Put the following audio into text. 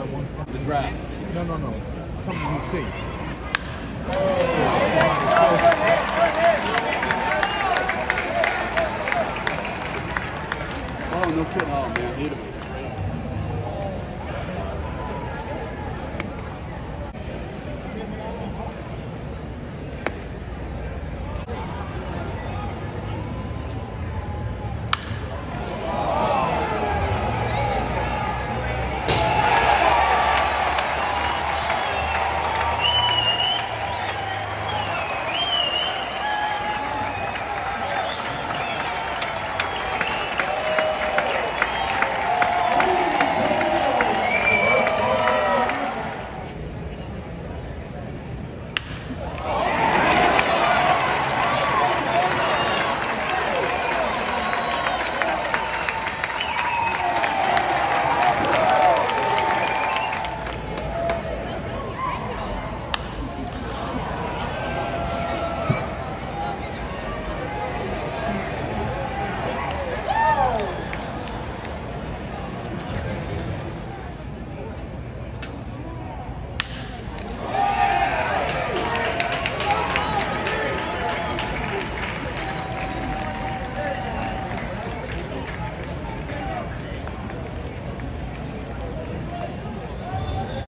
I want. The draft. No, no, no. Something you see. Oh, no kidding. Oh, man. Hit him.